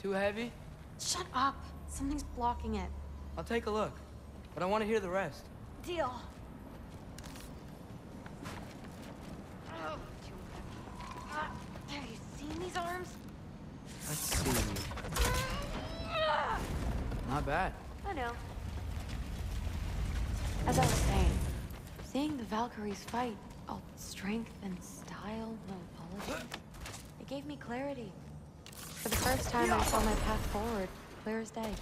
Too heavy? Shut up! Something's blocking it. I'll take a look. But I want to hear the rest. Deal. Have you seen these arms? Let's see. Not bad. I know. As I was saying, seeing the Valkyries fight, all strength and style, no apologies, it gave me clarity. For the first time, I saw my path forward, clear as day.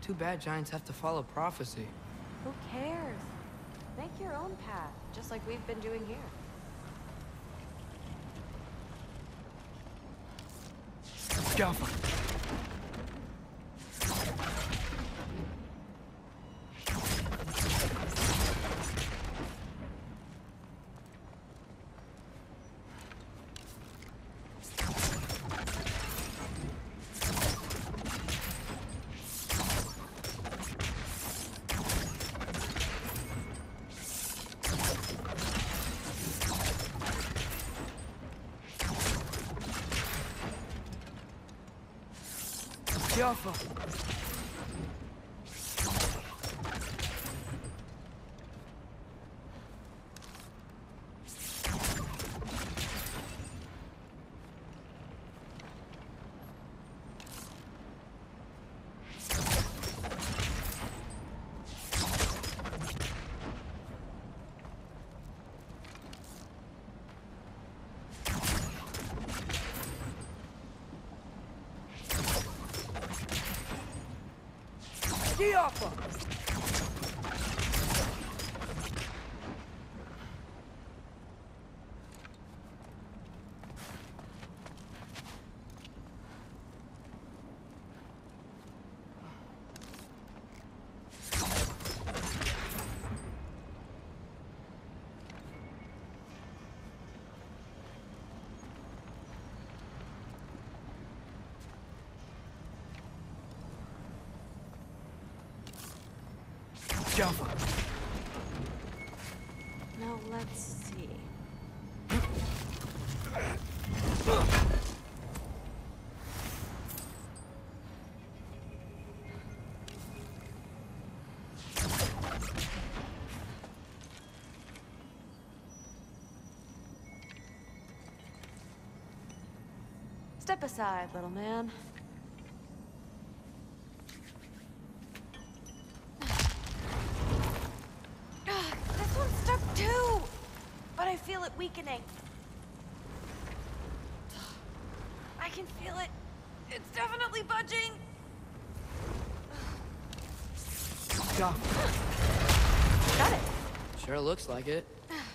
Too bad giants have to follow prophecy. Who cares? Make your own path, just like we've been doing here. 家法 Your. aqui, ó, pô. Jaffa! Now let's see. Step aside, little man. Ugh, This one's stuck too! But I feel it weakening. I can feel it. It's definitely budging. Got it. Sure looks like it.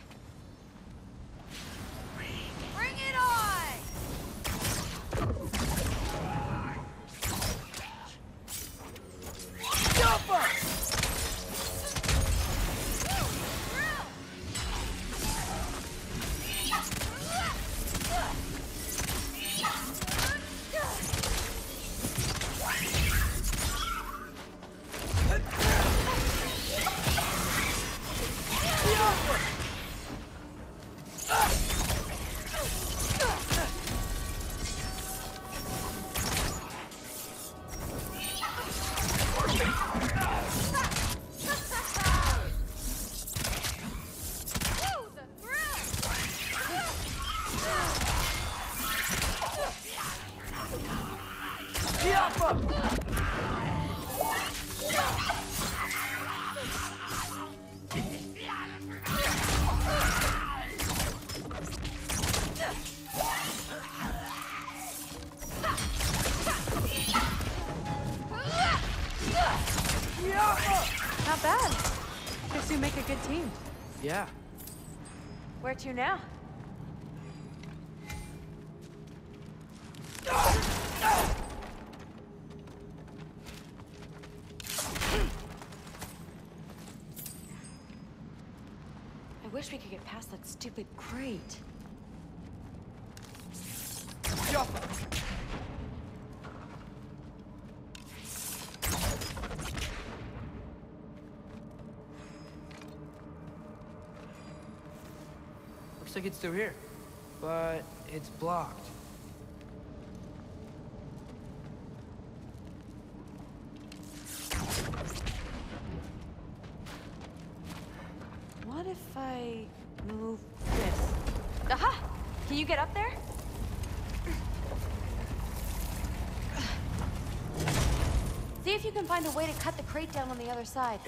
Not bad. Guess you make a good team. Yeah. Where to now? wish we could get past that stupid crate. Jump! Looks like it's through here, but it's blocked. If I move this? Aha! Can you get up there? See if you can find a way to cut the crate down on the other side.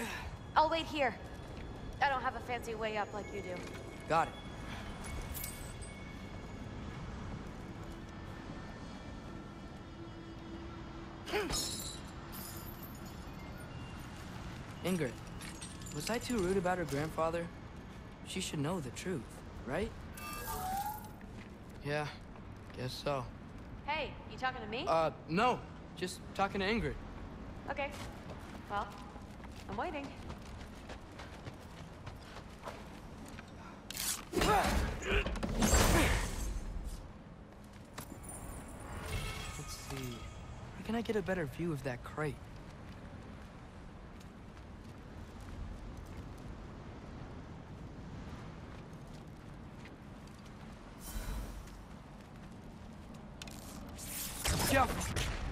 I'll wait here. I don't have a fancy way up like you do. Got it. Ingrid, was I too rude about her grandfather? She should know the truth, right? Yeah, guess so. Hey, you talking to me? Uh, no. Just talking to Ingrid. Okay. Well, I'm waiting. Let's see. Where can I get a better view of that crate? Watch out!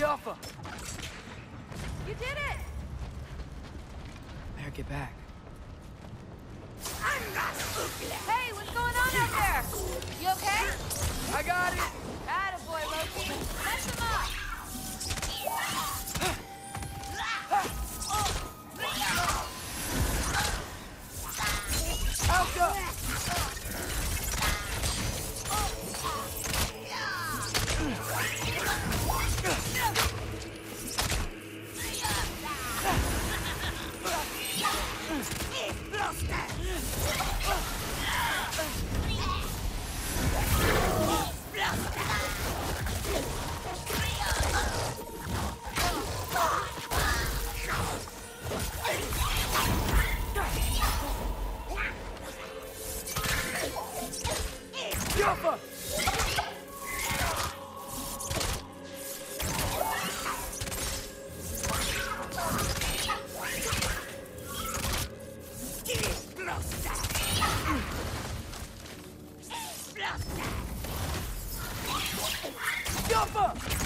Jaffa! You did it! Better get back. Hey, what's going on out there? You okay? I got it! Attaboy, Loki. Mess Jaffa! Jaffa!